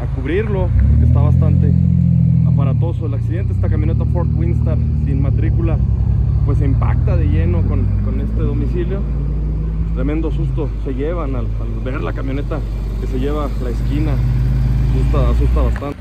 a cubrirlo, porque está bastante aparatoso el accidente. Esta camioneta Ford Winstar sin matrícula, pues se impacta de lleno con, con este domicilio. Tremendo susto se llevan al, al ver la camioneta que se lleva la esquina, asusta, asusta bastante.